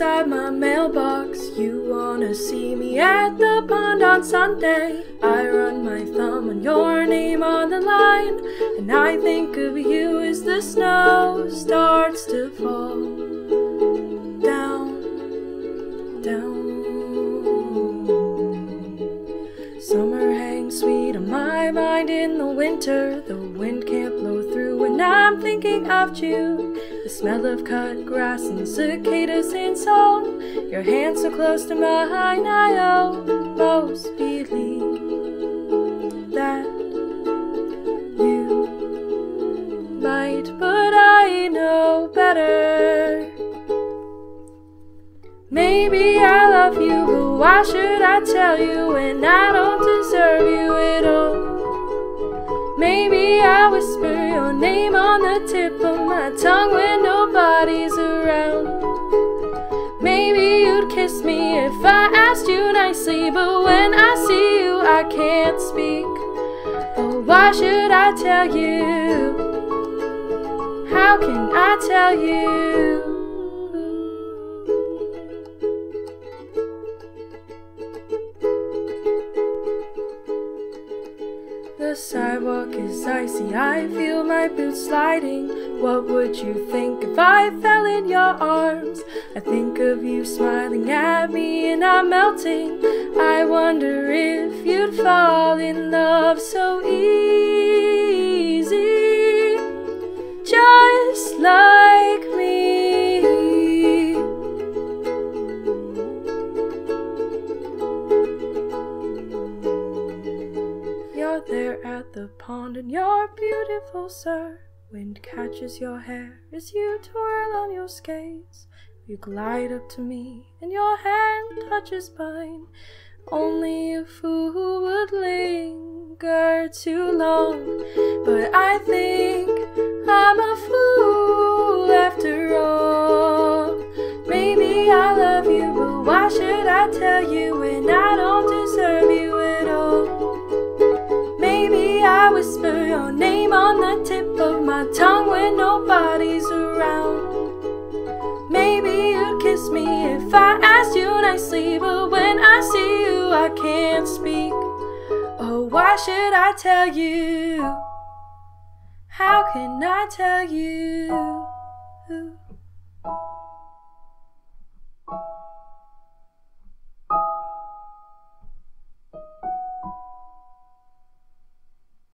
at my mailbox. You wanna see me at the pond on Sunday. I run my thumb on your name on the line, and I think of you as the snow starts to fall down, down. Summer hangs sweet on my mind in the winter. The wind can't blow through when I'm thinking of June. The smell of cut grass and cicadas in song. Your hands so close to mine, I almost believe that you might, but I know better. Maybe I love you, but why should I tell you when I don't deserve you at all? Maybe I whisper your name on the tip of my tongue when nobody's around. Maybe you'd kiss me if I asked you nicely, but when I see you, I can't speak. But why should I tell you? How can I tell you? The sidewalk is icy, I feel my boots sliding. What would you think if I fell in your arms? I think of you smiling at me and I'm melting. I wonder if you'd fall in love so easy, There at the pond and you're beautiful, sir. Wind catches your hair as you twirl on your skates. You glide up to me and your hand touches mine. Only a fool would linger too long. But I think I'm a fool after all. Maybe I love you, but why should I tell you when I the tip of my tongue when nobody's around. Maybe you'd kiss me if I asked you nicely, but when I see you, I can't speak. Oh, why should I tell you? How can I tell you?